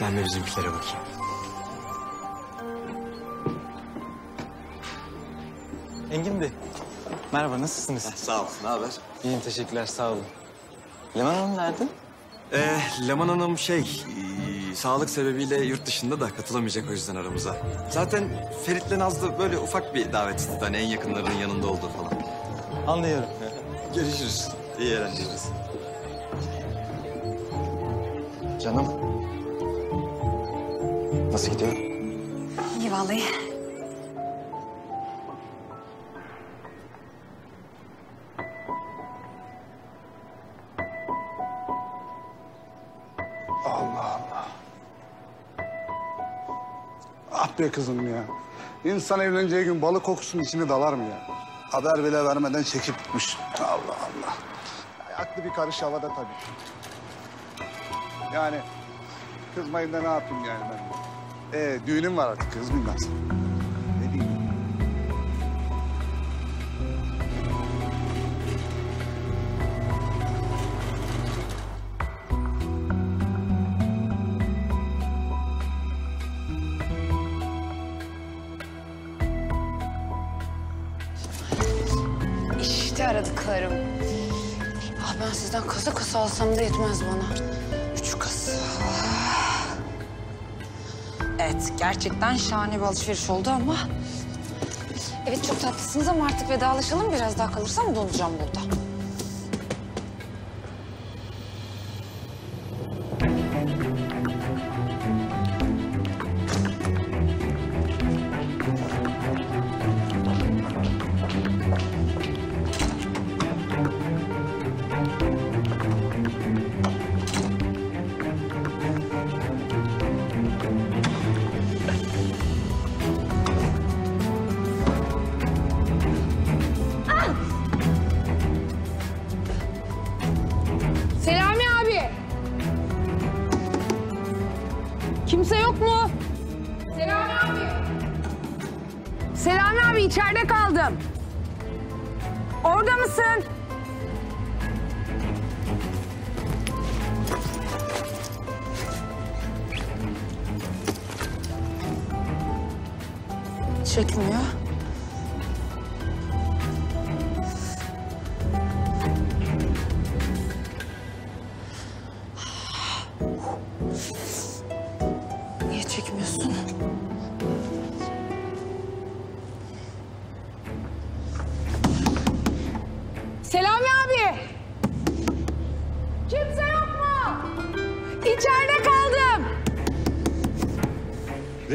Ben de bizimkilere bakayım. Engin Bey. Merhaba, nasılsınız? Sağ ol. Ne haber? İyiyim, teşekkürler, sağ olun. Leman Hanım nerede? Ee, Leman Hanım şey, e, sağlık sebebiyle yurt dışında da katılamayacak o yüzden aramıza. Zaten Ferit'le Nazlı böyle ufak bir davet istedi. Hani en yakınlarının yanında olduğu falan. Anlıyorum. Görüşürüz. İyi eğlenceler. Canım. Nasıl gidiyor? İyi vallahi. Ah be kızım ya. İnsan evleneceği gün balık kokusunun içine dalar mı ya? Haber bile vermeden çekip gitmiş. Allah Allah. Aklı bir karış havada tabii. Yani kızmayın da ne yapayım yani ben. Ee, düğünüm var artık kızmayın ben sana. İşte aradıklarım. Ah ben sizden kasa kasa alsam da yetmez bana. Evet gerçekten şahane bir alışveriş oldu ama... Evet çok tatlısınız ama artık vedalaşalım. Biraz daha kalırsam donacağım burada. Orada mısın? Çekmiyor.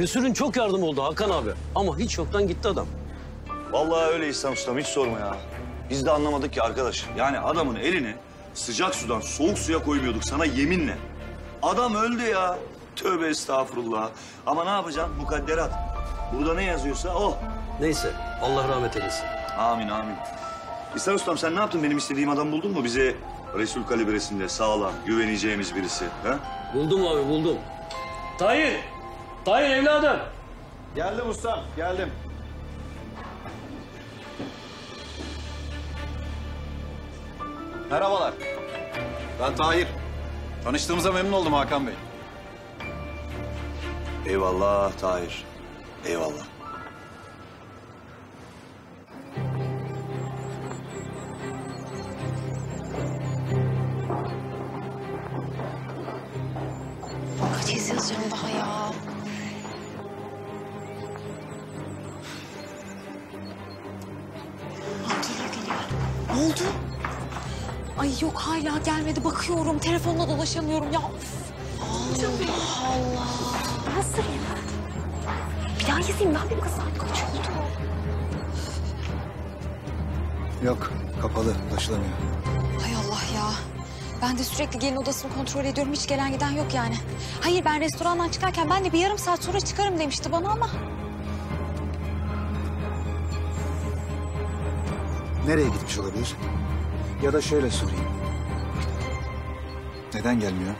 Resul'ün çok yardım oldu Hakan abi. Ama hiç yoktan gitti adam. Vallahi öyle İslam Ustam hiç sorma ya. Biz de anlamadık ki arkadaş. Yani adamın elini sıcak sudan soğuk suya koymuyorduk sana yeminle. Adam öldü ya. Tövbe estağfurullah. Ama ne yapacaksın mukadderat. Burada ne yazıyorsa o. Neyse Allah rahmet eylesin. Amin amin. İslam Ustam sen ne yaptın benim istediğim adam buldun mu? Bize Resul kalibresinde sağlam güveneceğimiz birisi. Ha? Buldum abi buldum. Tahir. Tahir evladım. Geldim ustam, geldim. Merhabalar. Ben Tahir. Tanıştığımıza memnun oldum Hakan Bey. Eyvallah Tahir. Eyvallah. Telefonla dolaşamıyorum ya. Of. Allah Allah. Nasıl ya? Bir daha yazayım ben bir kız saat kaç oldu? Yok, kapalı, ulaşılamıyor. Hay Allah ya. Ben de sürekli gelin odasını kontrol ediyorum. Hiç gelen giden yok yani. Hayır ben restorandan çıkarken ben de bir yarım saat sonra çıkarım demişti bana ama. Nereye gitmiş olabilir? Ya da şöyle sorayım. Neden gelmiyor?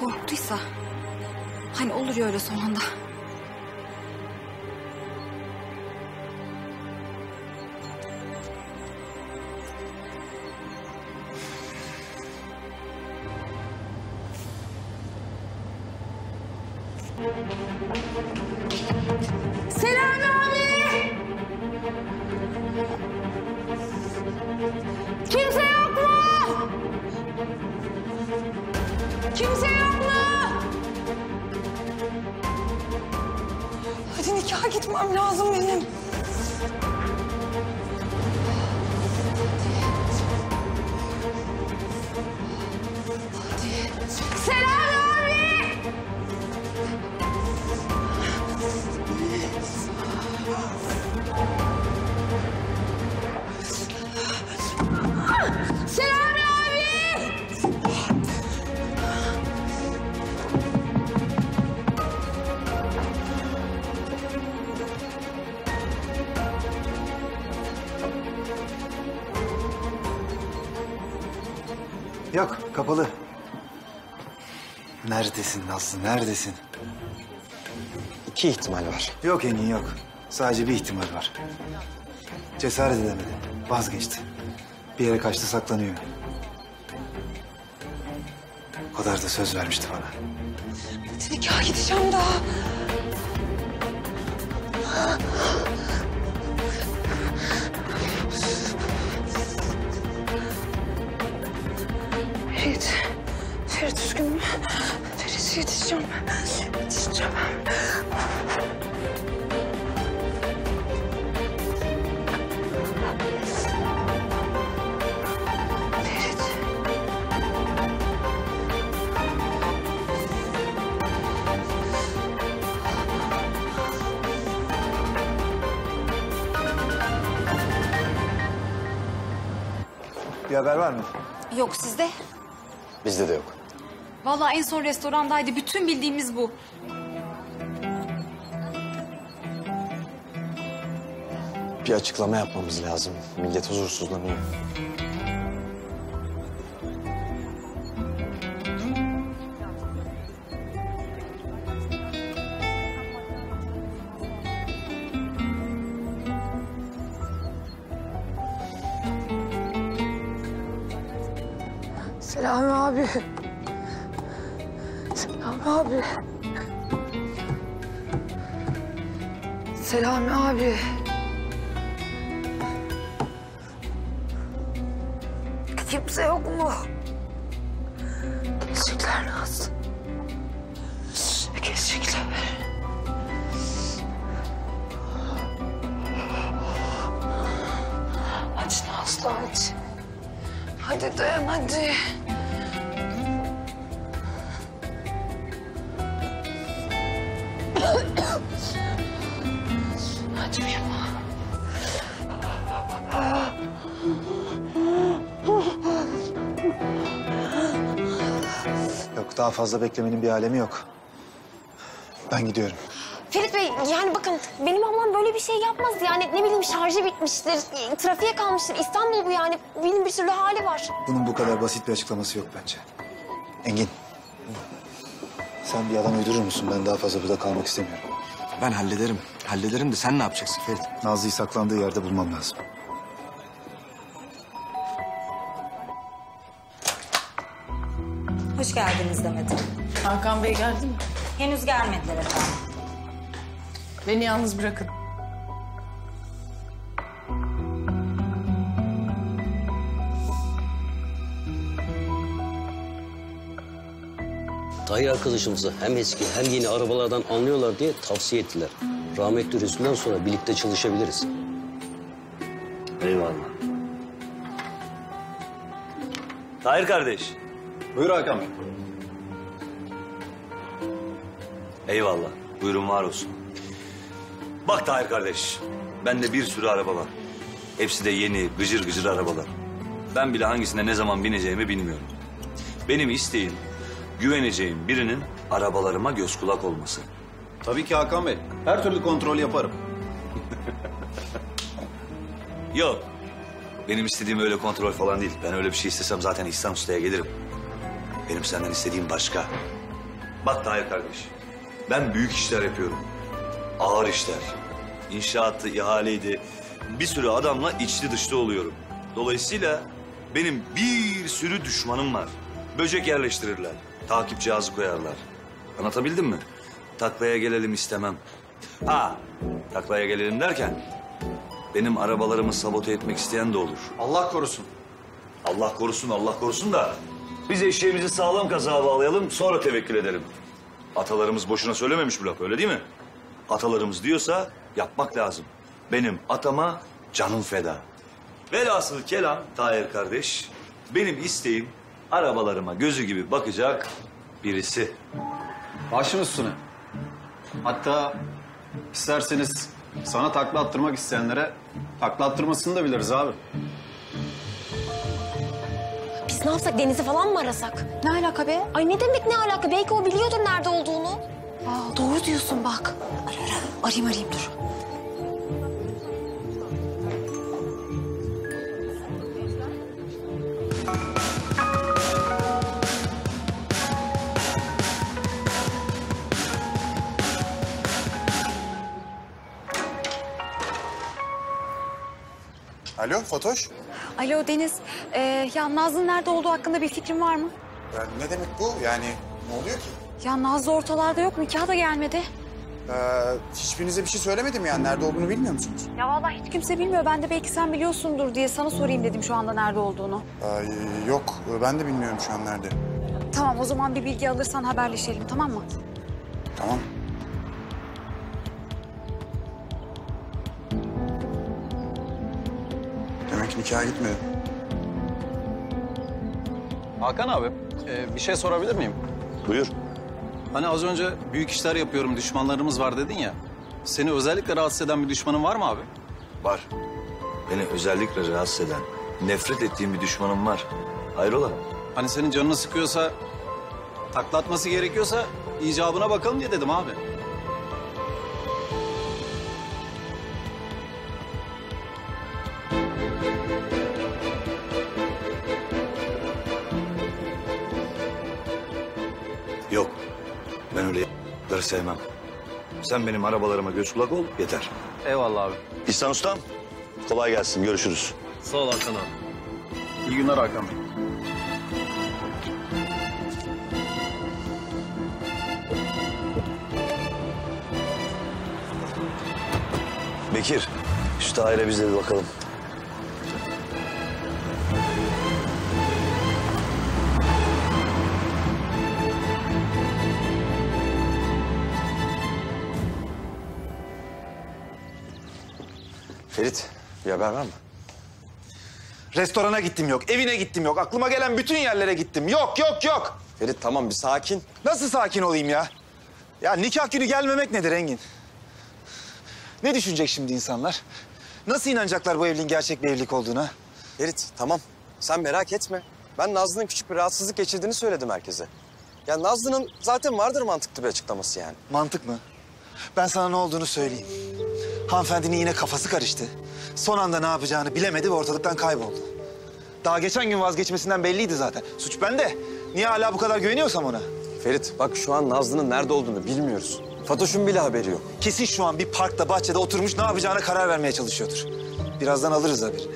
Korktuysa. Hani olur ya öyle son anda. Selami abi! Kimse yok? Hadi nikaha gitmem lazım benim. Neredesin Nazlı, neredesin? İki ihtimal var. Yok Engin yok. Sadece bir ihtimal var. Cesaret edemedi. Vazgeçti. Bir yere kaçtı saklanıyor. O kadar da söz vermişti bana. Hadi nikaha gideceğim daha. Ferit. Ferit üzgünüm. Ferit yetişeceğim. Yetişeceğim. Bir haber var mı? Yok sizde. Bizde de yok. Vallahi en son restorandaydı. Bütün bildiğimiz bu. Bir açıklama yapmamız lazım. Millet huzursuzlanıyor. Selami abi. Selami abi. Selami abi. Kimse yok mu? Naz. Teşekkürler. Hadi Nazlı hadi. Dayan. Hadi daha fazla beklemenin bir alemi yok. Ben gidiyorum. Ferit Bey yani bakın benim ablam böyle bir şey yapmaz yani ne bileyim şarjı bitmiştir, trafiğe kalmıştır. İstanbul bu yani benim bir sürü hali var. Bunun bu kadar basit bir açıklaması yok bence. Engin, sen bir yalan uydurur musun? Ben daha fazla burada kalmak istemiyorum. Ben hallederim. Hallederim de sen ne yapacaksın Ferit? Nazlı'yı saklandığı yerde bulmam lazım. Hoş geldiniz Demet Hanım. Hakan Bey geldi mi? Henüz gelmediler efendim. Beni yalnız bırakın. Tahir arkadaşımızı hem eski hem yeni arabalardan anlıyorlar diye tavsiye ettiler. Rahmetli Rüsüm'den sonra birlikte çalışabiliriz. Eyvallah. Tahir kardeş. Buyur Hakan Bey. Eyvallah. Buyurun var olsun. Bak Tahir kardeş. Bende bir sürü araba var. Hepsi de yeni, gıcır gıcır arabalar. Ben bile hangisine ne zaman bineceğimi bilmiyorum. Benim isteğim güveneceğim birinin arabalarıma göz kulak olması. Tabii ki Hakan Bey. Her türlü kontrol yaparım. Yok. Benim istediğim öyle kontrol falan değil. Ben öyle bir şey istesem zaten İhsan Usta'ya gelirim. Benim senden istediğim başka. Bak Tahir kardeş. Ben büyük işler yapıyorum. Ağır işler. İnşaattı, ihaleydi. Bir sürü adamla içli dışlı oluyorum. Dolayısıyla benim bir sürü düşmanım var. Böcek yerleştirirler. Takip cihazı koyarlar. Anlatabildim mi? taklaya gelelim istemem. Ha, taklaya gelelim derken benim arabalarımı sabote etmek isteyen de olur. Allah korusun. Allah korusun, Allah korusun da biz eşeğimizi sağlam kazağa bağlayalım sonra tevekkül edelim. Atalarımız boşuna söylememiş bu laf öyle değil mi? Atalarımız diyorsa yapmak lazım. Benim atama canım feda. Velhasıl kelam Tahir kardeş, benim isteğim arabalarıma gözü gibi bakacak birisi. Başım üstüne. Hatta isterseniz sana takla attırmak isteyenlere takla attırmasını da biliriz abi. Biz ne yapsak Deniz'i falan mı arasak? Ne alaka be? Ay ne demek ne alaka? Belki o biliyordur nerede olduğunu. Aa, doğru diyorsun bak. Ara ara. Arayayım arayayım dur. Alo Fatoş. Alo Deniz. Ee, ya Nazlı'nın nerede olduğu hakkında bir fikrin var mı? Ya ne demek bu? Yani ne oluyor ki? Ya Nazlı ortalarda yok. Nikah da gelmedi. Ee, hiçbirinize bir şey söylemedim yani. Nerede olduğunu bilmiyor musunuz? Ya vallahi hiç kimse bilmiyor. Ben de belki sen biliyorsundur diye sana sorayım dedim şu anda nerede olduğunu. Ee, yok ben de bilmiyorum şu an nerede. Tamam o zaman bir bilgi alırsan haberleşelim tamam mı? Tamam. Ki nikaha gitmedi. Hakan abi, e, bir şey sorabilir miyim? Buyur. Hani az önce büyük işler yapıyorum, düşmanlarımız var dedin ya. Seni özellikle rahatsız eden bir düşmanın var mı abi? Var. Beni özellikle rahatsız eden, nefret ettiğim bir düşmanım var. Hayrola? Hani senin canını sıkıyorsa, taklatması gerekiyorsa icabına bakalım diye dedim abi. Ben öyle y**ları sevmem. Sen benim arabalarıma göz kulak ol yeter. Eyvallah abi. İhsan Ustam, kolay gelsin. Görüşürüz. Sağ ol Hakan abi. İyi günler Hakan Bey. Bekir, şu Tahir'e biz de bir bakalım. Ferit bir haber var mı? Restorana gittim yok, evine gittim yok. Aklıma gelen bütün yerlere gittim. Yok, yok, yok. Ferit tamam bir sakin. Nasıl sakin olayım ya? Ya nikah günü gelmemek nedir Engin? Ne düşünecek şimdi insanlar? Nasıl inanacaklar bu evliliğin gerçek bir evlilik olduğuna? Ferit tamam sen merak etme. Ben Nazlı'nın küçük bir rahatsızlık geçirdiğini söyledim herkese. Ya Nazlı'nın zaten vardır mantıklı bir açıklaması yani. Mantık mı? Ben sana ne olduğunu söyleyeyim. Hanımefendinin yine kafası karıştı. Son anda ne yapacağını bilemedi ve ortalıktan kayboldu. Daha geçen gün vazgeçmesinden belliydi zaten. Suç bende. Niye hala bu kadar güveniyorsam ona? Ferit bak şu an Nazlı'nın nerede olduğunu bilmiyoruz. Fatoş'un bile haberi yok. Kesin şu an bir parkta, bahçede oturmuş ne yapacağına karar vermeye çalışıyordur. Birazdan alırız haberini.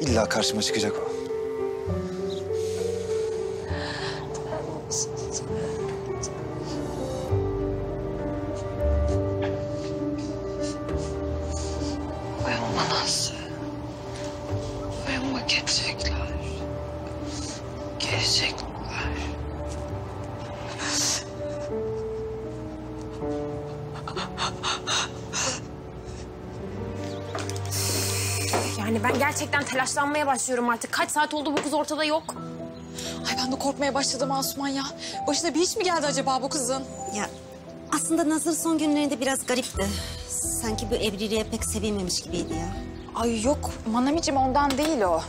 İlla karşıma çıkacak o. başlıyorum artık. Kaç saat oldu bu kız ortada yok. Ay ben de korkmaya başladım Asuman ya. Başına bir iş mi geldi acaba bu kızın? Ya aslında Nazır son günlerinde biraz garipti. Sanki bu evliliğe pek sevinmemiş gibiydi ya. Ay yok Manamicim ondan değil o.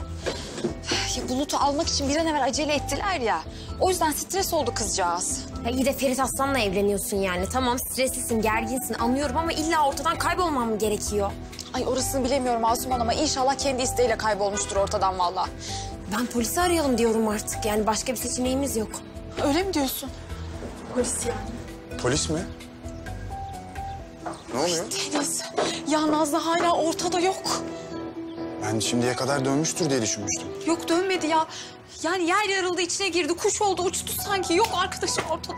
Ya Bulut'u almak için bir an evvel acele ettiler ya. O yüzden stres oldu kızcağız. Ya iyi de Ferit Aslan'la evleniyorsun yani. Tamam streslisin, gerginsin anlıyorum ama illa ortadan kaybolmam mı gerekiyor? Ay orasını bilemiyorum Asuman ama inşallah kendi isteğiyle kaybolmuştur ortadan vallahi. Ben polisi arayalım diyorum artık. Yani başka bir seçeneğimiz yok. Öyle mi diyorsun? Polis yani. Polis mi? Ne oluyor? Deniz, ya Nazlı hala ortada yok. Ben şimdiye kadar dönmüştür diye düşünmüştüm. Yok dönmedi ya. Yani yer yarıldı içine girdi, kuş oldu, uçtu sanki. Yok arkadaşım ortada.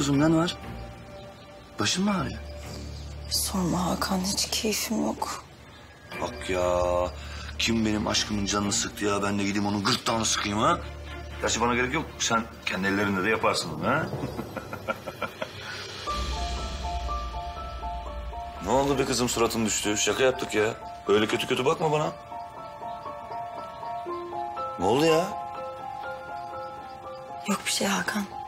Demet, ne oldu kuzum, ne var? Başın mı ağrıyor? Sorma Hakan hiç keyfim yok. Bak ya, kim benim aşkımın canını sıktı ya? Ben de gideyim onun gırtlağını sıkayım ha? Gerçi bana gerek yok. Sen kendi ellerinle de yaparsın bunu ha? ne oldu be kızım suratın düştü? Şaka yaptık ya. Böyle kötü kötü bakma bana. Ne oldu ya? Yok bir şey Hakan.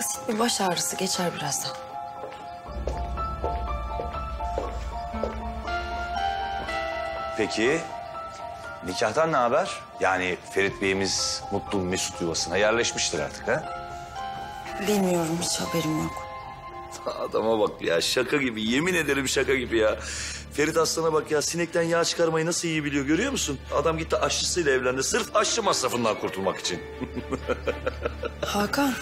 Basit bir baş ağrısı geçer birazdan. Peki nikahtan ne haber? Yani Ferit Bey'imiz mutlu mesut yuvasına yerleşmiştir artık ha? Bilmiyorum hiç haberim yok. Adama bak ya şaka gibi yemin ederim şaka gibi ya. Ferit Aslan'a bak ya sinekten yağ çıkarmayı nasıl iyi biliyor görüyor musun? Adam gitti aşçısıyla evlendi sırf aşçı masrafından kurtulmak için. Hakan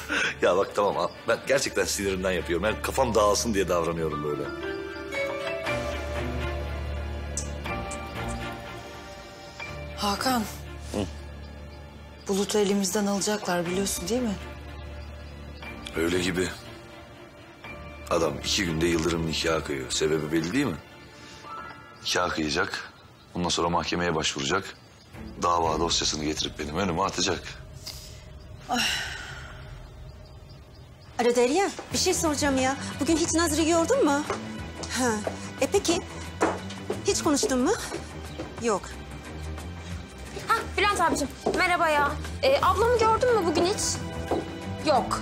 ya bak tamam ha, ben gerçekten sinirimden yapıyorum. Ben kafam dağılsın diye davranıyorum böyle. Hakan. Bulut'u elimizden alacaklar biliyorsun değil mi? Öyle gibi. Adam iki günde Yıldırım nikahı kıyıyor. Sebebi belli değil mi? Nikah kıyacak. Ondan sonra mahkemeye başvuracak. Dava dosyasını getirip benim önüme atacak. Alo Derya, bir şey soracağım ya. Bugün hiç Nazır'ı gördün mü? Ha. E peki, hiç konuştun mu? Yok. Ha Bülent abicim merhaba ya. Ee, ablamı gördün mü bugün hiç? Yok.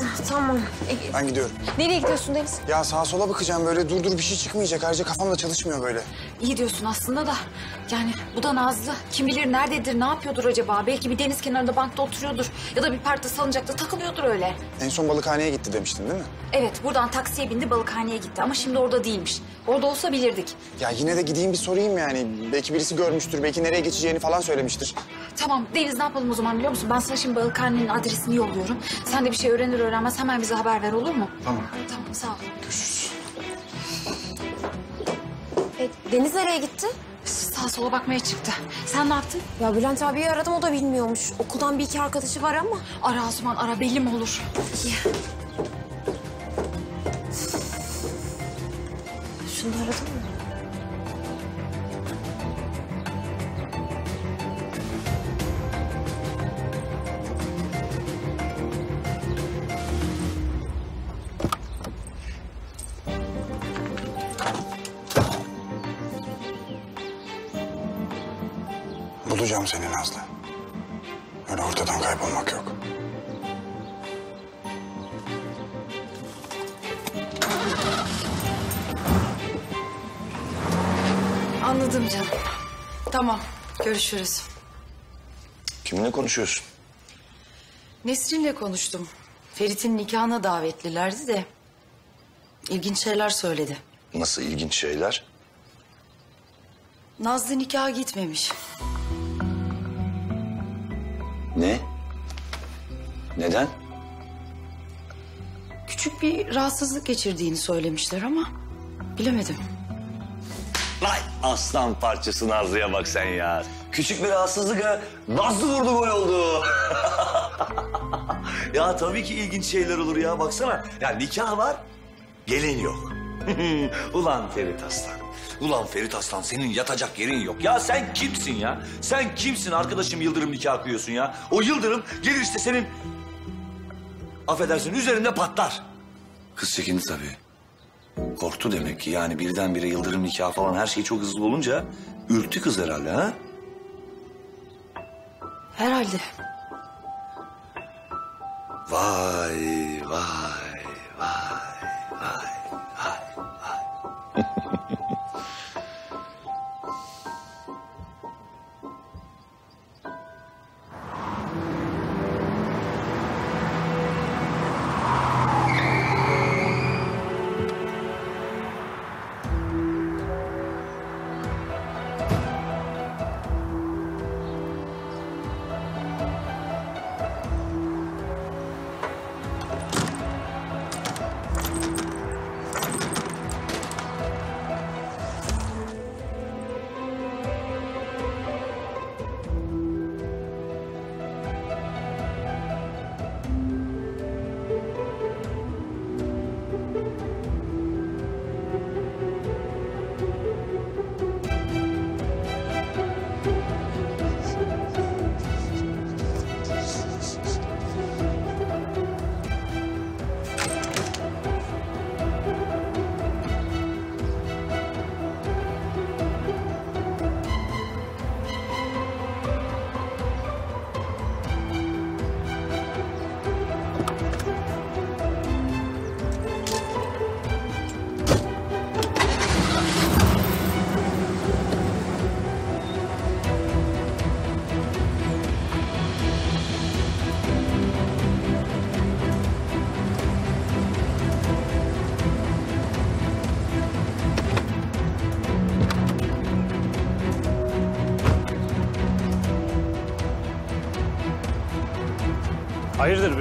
Ah, Tamam. Ee, Ben gidiyorum. nereye gidiyorsun Deniz? Ya sağa sola bakacağım böyle dur dur bir şey çıkmayacak. Ayrıca kafam da çalışmıyor böyle. İyi diyorsun aslında da. Yani bu da Nazlı. Kim bilir nerededir, ne yapıyordur acaba? Belki bir deniz kenarında bankta oturuyordur. Ya da bir parkta salıncakta takılıyordur öyle. En son balıkhaneye gitti demiştin değil mi? Evet, buradan taksiye bindi balıkhaneye gitti. Ama şimdi orada değilmiş. Orada olsa bilirdik. Ya yine de gideyim bir sorayım yani. Belki birisi görmüştür, belki nereye geçeceğini falan söylemiştir. Tamam Deniz ne yapalım o zaman biliyor musun? Ben sana şimdi balıkhanenin adresini yolluyorum. Sen de bir şey öğrenir öğrenmez hemen bize haber ver olur mu? Tamam. Tamam sağ ol. Görüşürüz. E, Deniz nereye gitti? Sağa sola bakmaya çıktı. Sen ne yaptın? Ya Bülent abiyi aradım o da bilmiyormuş. Okuldan bir iki arkadaşı var ama. Ara Asuman ara belli mi olur? Şunu aradın mı? Ortadan kaybolmak yok. Anladım canım. Tamam görüşürüz. Kiminle konuşuyorsun? Nesrin'le konuştum. Ferit'in nikahına davetlilerdi de. ilginç şeyler söyledi. Nasıl ilginç şeyler? Nazlı nikaha gitmemiş. Ne? Neden? Küçük bir rahatsızlık geçirdiğini söylemişler ama bilemedim. Vay aslan parçası Nazlı'ya bak sen ya. Küçük bir rahatsızlık ha. Nazlı vurdu gol oldu. ya tabii ki ilginç şeyler olur ya baksana. Ya nikah var, gelin yok. Ulan Ferit Aslan. Ulan Ferit Aslan senin yatacak yerin yok. Ya sen kimsin ya? Sen kimsin arkadaşım Yıldırım nikah kıyıyorsun ya? O Yıldırım gelir işte senin... Affedersin üzerinde patlar. Kız çekindi tabii. Korktu demek ki yani birdenbire Yıldırım nikahı falan her şey çok hızlı olunca ürktü kız herhalde ha? Herhalde. Vay vay vay vay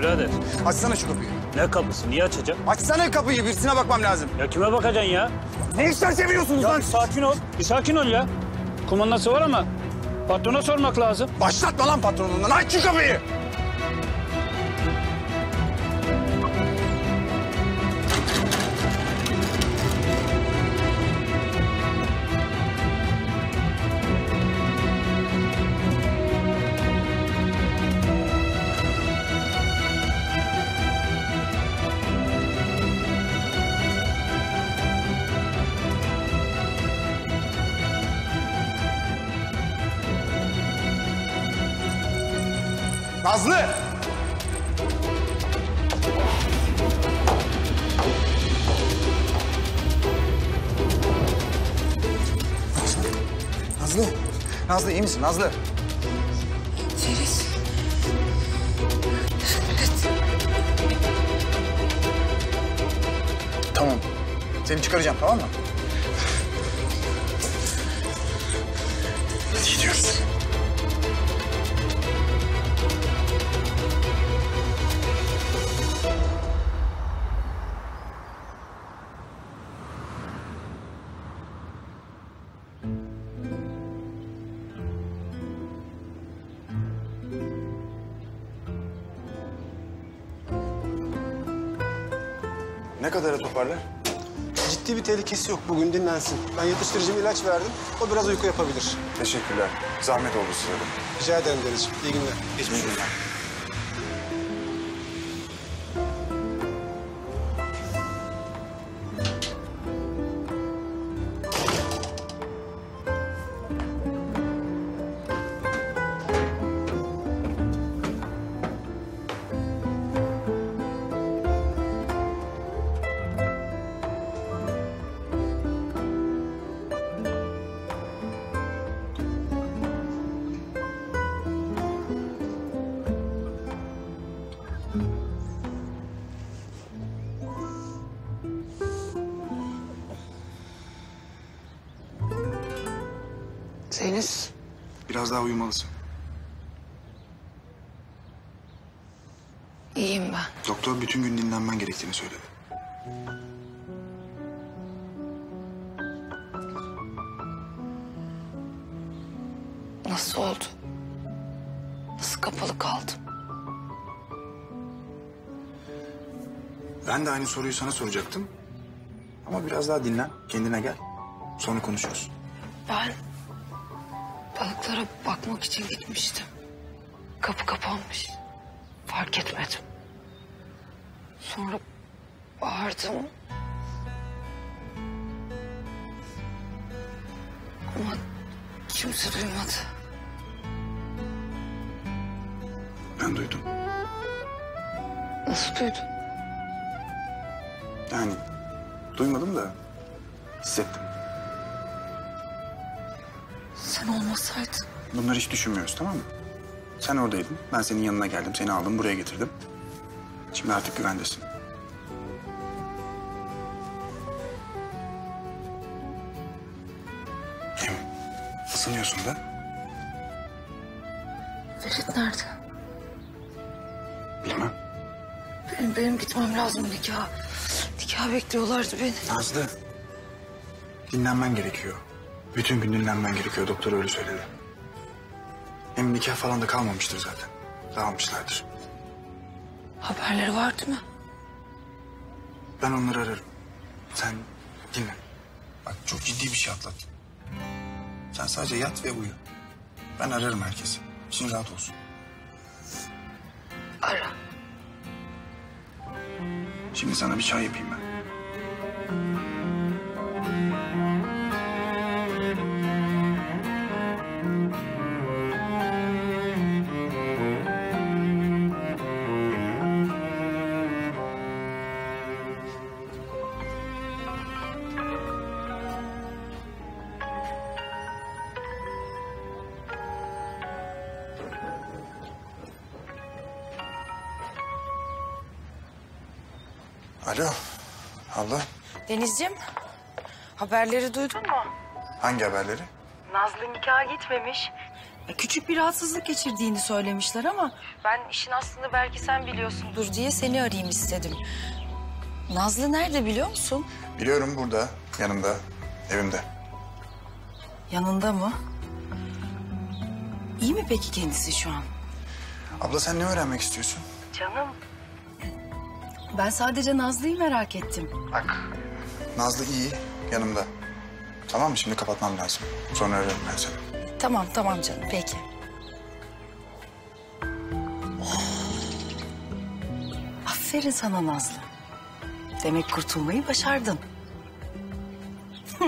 birader? Açsana şu kapıyı. Ne kapısı? Niye açacağım? Açsana kapıyı birisine bakmam lazım. Ya kime bakacaksın ya? Ne işler çeviriyorsunuz Ya lan? bir sakin ol. Bir sakin ol ya. Kumandası var ama patrona sormak lazım. Başlatma lan patronundan. Aç şu kapıyı. Nazlı! Nazlı. Nazlı iyi misin Nazlı? Ferit. Tamam. Seni çıkaracağım tamam mı? Tehlikesi yok. Bugün dinlensin. Ben yatıştırıcı bir ilaç verdim. O biraz uyku yapabilir. Teşekkürler. Zahmet oldu size de. Rica ederim Denizciğim. İyi günler. Geçmiş günler. Zeynep. Biraz daha uyumalısın. iyiyim ben. Doktor bütün gün dinlenmen gerektiğini söyledi. Nasıl oldu? Nasıl kapalı kaldım? Ben de aynı soruyu sana soracaktım. Ama biraz daha dinlen, kendine gel. Sonra konuşuruz. Ben bakmak için gitmiştim. Kapı kapanmış. Fark etmedim. Sonra bağırdım. Ama kimse duymadı. Ben duydum. Nasıl duydun? Yani duymadım da hissettim. Sen olmasaydın. Bunları hiç düşünmüyoruz tamam mı? Sen oradaydın. Ben senin yanına geldim. Seni aldım buraya getirdim. Şimdi artık güvendesin. Hem ısınıyorsun da. Ferit nerede? Bilmem. Benim, benim gitmem lazım nikah. Nikah bekliyorlardı beni. Nazlı. Dinlenmen gerekiyor. Bütün gün dinlenmen gerekiyor. Doktor öyle söyledi. Hem nikah falan da kalmamıştır zaten. Dağılmışlardır. Haberleri var değil mi? Ben onları ararım. Sen dinle. Bak çok ciddi bir şey atlattın. Sen sadece yat ve uyu. Ben ararım herkesi. İçin rahat olsun. Ara. Şimdi sana bir çay yapayım ben. Alo. Abla. Denizciğim, haberleri duydun mu? Hangi haberleri? Nazlı nikaha gitmemiş. Ya Küçük bir rahatsızlık geçirdiğini söylemişler ama... Ben işin aslında belki sen biliyorsundur diye seni arayayım istedim. Nazlı nerede biliyor musun? Biliyorum burada, yanımda, evimde. Yanında mı? İyi mi peki kendisi şu an? Abla sen ne öğrenmek istiyorsun? Canım. Ben sadece Nazlı'yı merak ettim. Bak. Nazlı iyi, yanımda. Tamam mı? Şimdi kapatmam lazım. Sonra ararım ben seni. Tamam tamam canım peki. Aferin sana Nazlı. Demek kurtulmayı başardın. Hı,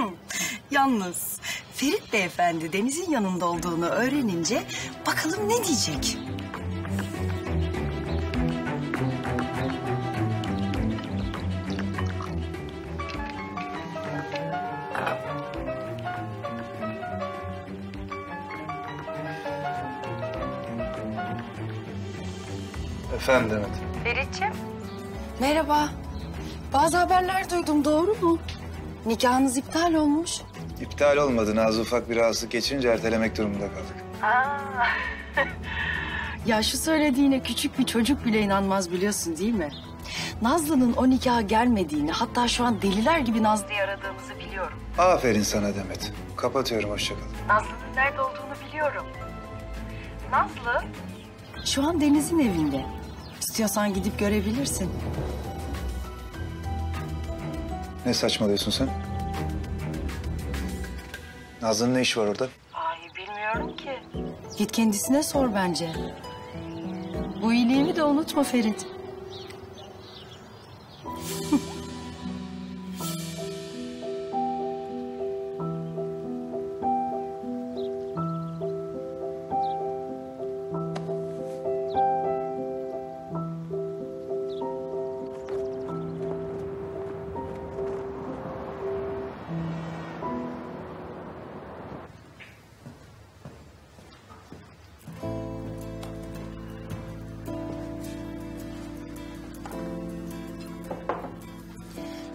Yalnız Ferit Beyefendi Deniz'in yanında olduğunu öğrenince bakalım ne diyecek? Efendim Demet. Ferit'ciğim. Merhaba. Bazı haberler duydum doğru mu? Nikahınız iptal olmuş. İptal olmadı. Nazlı ufak bir rahatsızlık geçirince ertelemek durumunda kaldık. Ya şu söylediğine küçük bir çocuk bile inanmaz biliyorsun değil mi? Nazlı'nın o nikaha gelmediğini hatta şu an deliler gibi Nazlı'yı aradığınızı biliyorum. Aferin sana Demet. Kapatıyorum, hoşça kal. Nazlı'nın nerede olduğunu biliyorum. Nazlı? Şu an Deniz'in evinde. İstiyorsan gidip görebilirsin. Ne saçmalıyorsun sen? Nazlı'nın ne işi var orada? Ay bilmiyorum ki. Git kendisine sor bence. Bu iyiliğimi de unutma Ferit.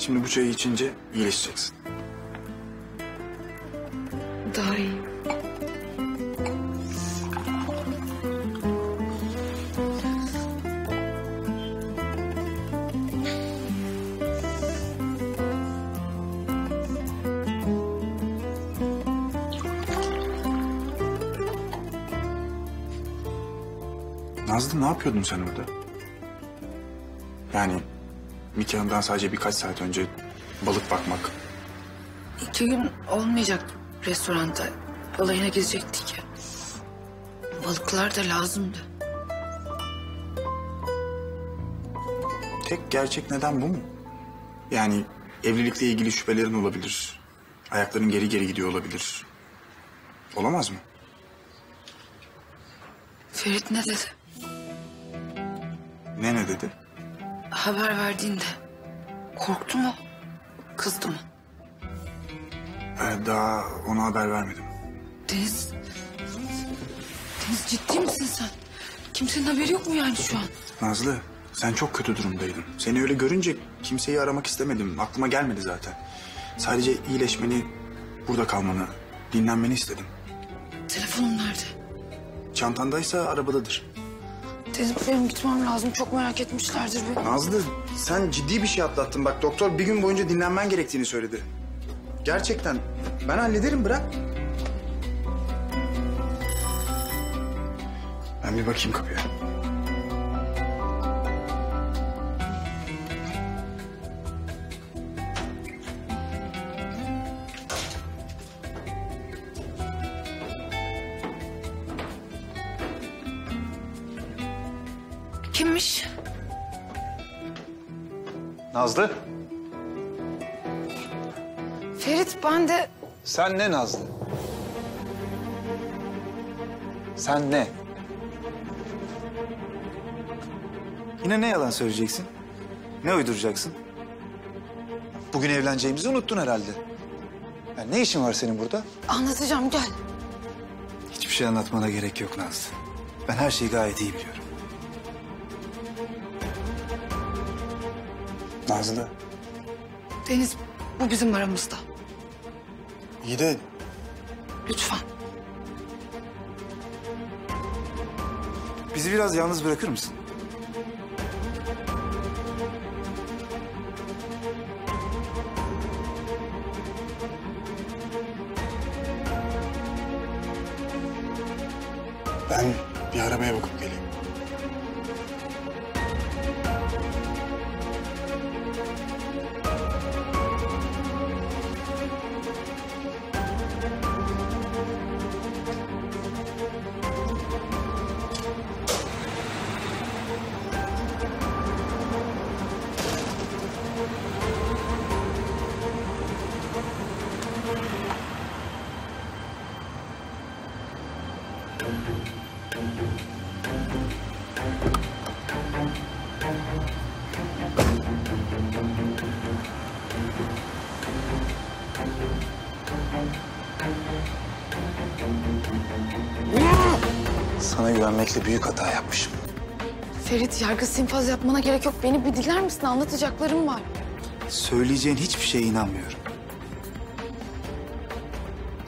Şimdi bu çayı içince iyileşeceksin. Daha iyi. Nazlı ne yapıyordun sen orada? Yani nikahından sadece birkaç saat önce balık bakmak. İki gün olmayacak restoranda. Balayına gidecektik ya. Balıklar da lazımdı. Tek gerçek neden bu mu? Yani evlilikle ilgili şüphelerin olabilir. Ayakların geri geri gidiyor olabilir. Olamaz mı? Ferit ne dedi? Ne ne dedi? Haber verdiğinde korktu mu? Kızdı mı? Ee, daha ona haber vermedim. Deniz... Deniz ciddi misin sen? Kimsenin haberi yok mu yani şu an? Nazlı sen çok kötü durumdaydın. Seni öyle görünce kimseyi aramak istemedim. Aklıma gelmedi zaten. Sadece iyileşmeni, burada kalmanı, dinlenmeni istedim. Telefonum nerede? Çantandaysa arabadadır. Deniz benim gitmem lazım. Çok merak etmişlerdir beni. Nazlı sen ciddi bir şey atlattın. Bak doktor bir gün boyunca dinlenmen gerektiğini söyledi. Gerçekten ben hallederim bırak. Ben bir bakayım kapıya. Nazlı. Ferit ben de... Sen ne Nazlı? Sen ne? Yine ne yalan söyleyeceksin? Ne uyduracaksın? Bugün evleneceğimizi unuttun herhalde. Ya ne işin var senin burada? Anlatacağım gel. Hiçbir şey anlatmana gerek yok Nazlı. Ben her şeyi gayet iyi biliyorum. Nazlı. Deniz bu bizim aramızda. İyi de... Lütfen. Bizi biraz yalnız bırakır mısın? Güvenmekle büyük hata yapmışım. Ferit yargı sinfaz yapmana gerek yok. Beni bir diler misin? Anlatacaklarım var. Söyleyeceğin hiçbir şeye inanmıyorum.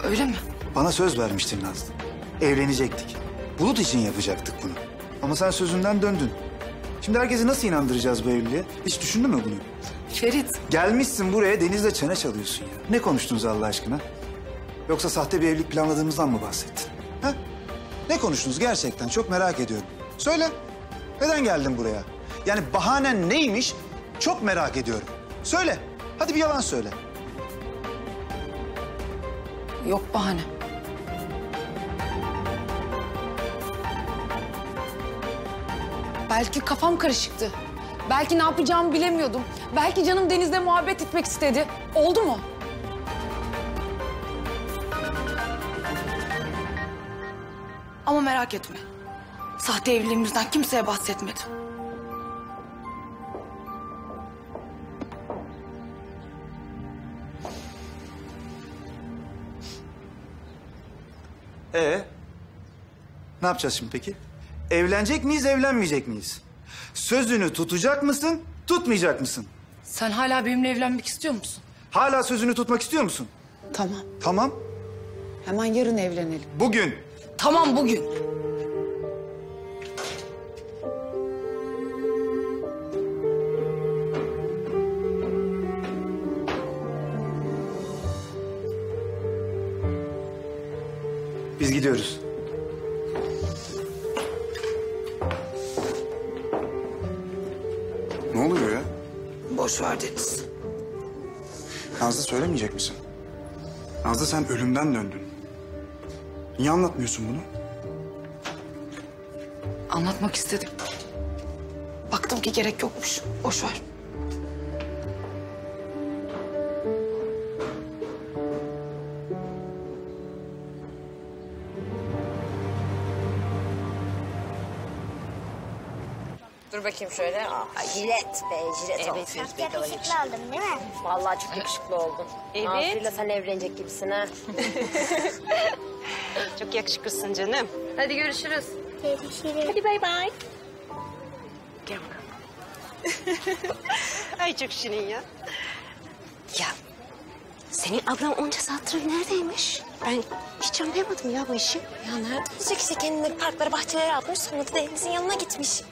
Öyle mi? Bana söz vermiştin Nazlı. Evlenecektik. Bulut için yapacaktık bunu. Ama sen sözünden döndün. Şimdi herkesi nasıl inandıracağız bu evliliğe? Hiç düşündün mü bunu? Ferit. Gelmişsin buraya denizle çene çalıyorsun ya. Ne konuştunuz Allah aşkına? Yoksa sahte bir evlilik planladığımızdan mı bahsettin? Ne konuştunuz gerçekten? Çok merak ediyorum. Söyle. Neden geldin buraya? Yani bahanen neymiş? Çok merak ediyorum. Söyle. Hadi bir yalan söyle. Yok bahane. Belki kafam karışıktı. Belki ne yapacağımı bilemiyordum. Belki canım denizde muhabbet etmek istedi. Oldu mu? Ama merak etme. Sahte evliliğimizden kimseye bahsetmedim. Ee? Ne yapacağız şimdi peki? Evlenecek miyiz, evlenmeyecek miyiz? Sözünü tutacak mısın, tutmayacak mısın? Sen hala benimle evlenmek istiyor musun? Hala sözünü tutmak istiyor musun? Tamam. Tamam. Hemen yarın evlenelim. Bugün. Tamam bugün. Biz gidiyoruz. Ne oluyor ya? Boş ver Deniz. Nazlı söylemeyecek misin? Nazlı sen ölümden döndün. Niye anlatmıyorsun bunu? Anlatmak istedim. Baktım ki gerek yokmuş. Boş ver. Dur bakayım şöyle. Aa, jilet be, jilet Evet, olmuş. çok yakışıklı oldum değil mi? Vallahi çok yakışıklı oldun. Evet. Nazlı'yla sen evlenecek gibisin ha. Çok yakışıklısın canım. Hadi görüşürüz. Görüşürüz. Hadi bay bay. Gel bakalım. Ay çok şirin ya. Ya senin ablan onca saattir neredeymiş? Ben hiç anlayamadım ya bu işi. Ya nerede olacak işte kendini parklara bahçelere atmış sonra da denizin yanına gitmiş.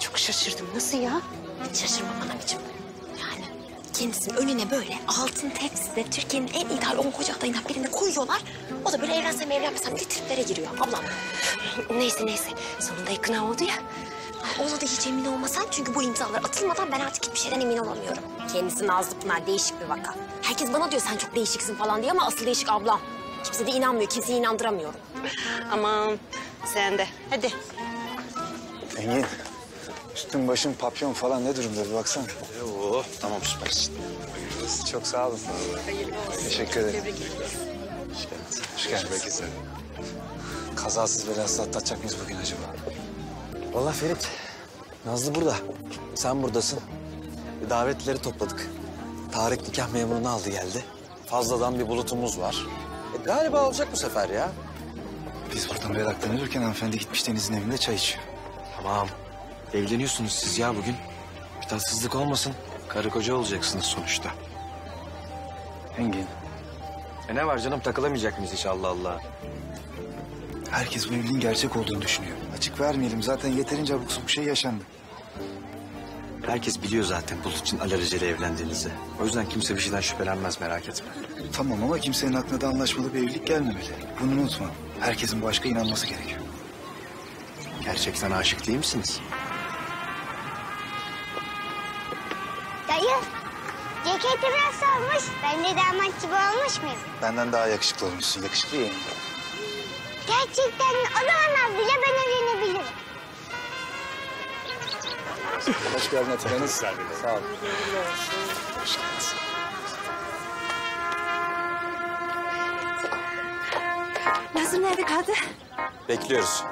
Çok şaşırdım. Nasıl ya? Şaşırma anacığım. Yani kendisinin önüne böyle altın tepside Türkiye'nin en ideal on koca adayından birini koyuyorlar. O da böyle evlensem evlenmesem diye triplere giriyor ablam. Neyse neyse. Sonunda ikna oldu ya. Ona da hiç emin olmasan çünkü bu imzalar atılmadan ben artık hiçbir şeyden emin olamıyorum. Kendisi Nazlı Pınar değişik bir vaka. Herkes bana diyor sen çok değişiksin falan diye ama asıl değişik ablam. Kimse de inanmıyor, kimseyi inandıramıyorum. Aman sen de. Hadi. Engin, üstün başın papyon falan ne durumda bir baksana. Oo, tamam süpersin. Çok sağ olun. Teşekkür ederim. Hoş geldiniz. Kazasız belasız atlatacak mıyız bugün acaba? Vallahi Ferit, Nazlı burada. Sen buradasın. Bir davetlileri topladık. Tarık nikah memurunu aldı geldi. Fazladan bir bulutumuz var. E, galiba olacak bu sefer ya. Biz burada meraklanırken hanımefendi gitmiş Deniz'in evinde çay içiyor. Tamam. Evleniyorsunuz siz ya bugün. Bir tatsızlık olmasın. Karı koca olacaksınız sonuçta. Engin. E ne var canım takılamayacak mıyız hiç Allah Allah. Herkes bu evliliğin gerçek olduğunu düşünüyor. Açık vermeyelim. Zaten yeterince abuk sabuk şey yaşandı. Herkes biliyor zaten Bulut'un alelacele evlendiğinizi. O yüzden kimse bir şeyden şüphelenmez merak etme. Tamam ama kimsenin aklına da anlaşmalı bir evlilik gelmemeli. Bunu unutma. Herkesin bu aşka inanması gerekiyor. Gerçekten aşık değil misiniz? Sarmış. Ben de damat gibi olmuş muyum? Benden daha yakışıklı olmuşsun. Yakışıklı yeğenim. Gerçekten o zaman ablayla ben evlenebilirim. Hoş geldin. Nasılsın? Sağ ol. Nazım nerede kaldı? Bekliyoruz.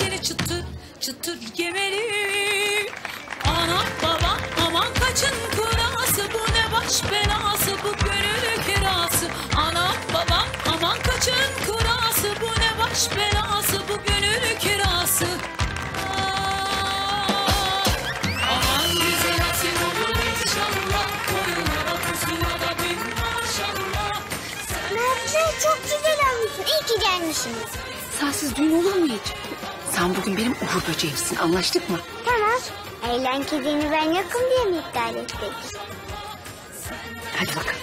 Seni çıtır çıtır gemeli. Anam babam aman kaçın kurası bu ne baş belası bu gönül kirası. Anam babam aman kaçın kurası bu ne baş belası bu gönül kirası. Çok güzel olmuşsun. İyi ki gelmişsiniz. Sensiz düğün olur mu hiç? Sen bugün benim uğur böceğimsin. Anlaştık mı? Tamam. Eğlen kedini ben yokum diye mi iptal ettik? Hadi bakalım.